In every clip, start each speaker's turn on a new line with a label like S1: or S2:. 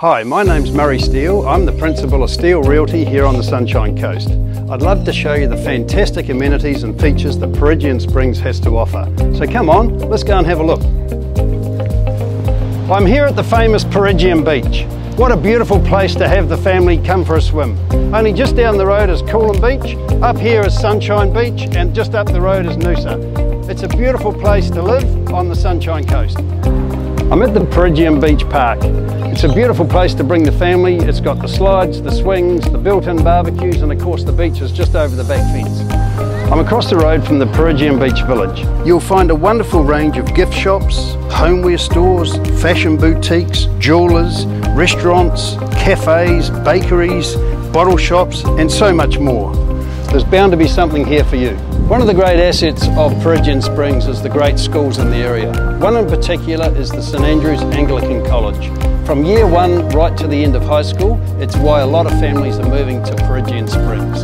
S1: Hi, my name's Murray Steele. I'm the principal of Steele Realty here on the Sunshine Coast. I'd love to show you the fantastic amenities and features that Peregian Springs has to offer. So come on, let's go and have a look. I'm here at the famous Peregian Beach. What a beautiful place to have the family come for a swim. Only just down the road is Coolum Beach, up here is Sunshine Beach, and just up the road is Noosa. It's a beautiful place to live on the Sunshine Coast. I'm at the Peregian Beach Park. It's a beautiful place to bring the family. It's got the slides, the swings, the built-in barbecues, and of course the beach is just over the back fence. I'm across the road from the Peregian Beach Village. You'll find a wonderful range of gift shops, homeware stores, fashion boutiques, jewelers, restaurants, cafes, bakeries, bottle shops, and so much more. There's bound to be something here for you. One of the great assets of Peregian Springs is the great schools in the area. One in particular is the St Andrews Anglican College. From year one right to the end of high school, it's why a lot of families are moving to Peregian Springs.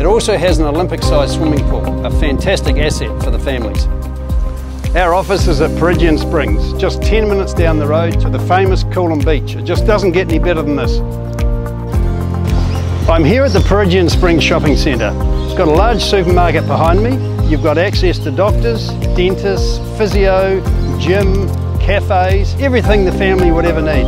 S1: It also has an Olympic-sized swimming pool, a fantastic asset for the families. Our office is at Peregian Springs, just 10 minutes down the road to the famous Coolum Beach. It just doesn't get any better than this. I'm here at the Peregian Springs Shopping Centre. It's got a large supermarket behind me. You've got access to doctors, dentists, physio, gym, cafes, everything the family would ever need.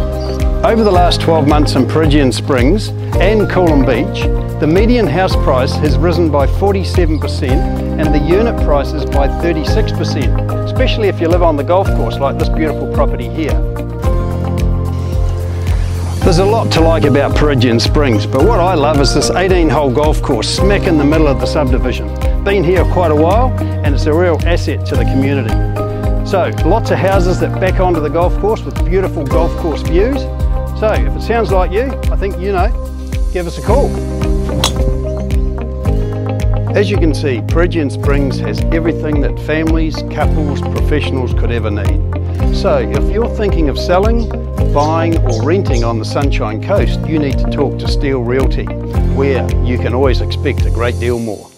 S1: Over the last 12 months in Peregian Springs and Coolum Beach, the median house price has risen by 47% and the unit prices by 36%, especially if you live on the golf course like this beautiful property here. There's a lot to like about Peregian Springs, but what I love is this 18-hole golf course smack in the middle of the subdivision. Been here quite a while, and it's a real asset to the community. So, lots of houses that back onto the golf course with beautiful golf course views. So, if it sounds like you, I think you know, give us a call. As you can see, Peregian Springs has everything that families, couples, professionals could ever need. So, if you're thinking of selling, buying or renting on the Sunshine Coast, you need to talk to Steele Realty, where you can always expect a great deal more.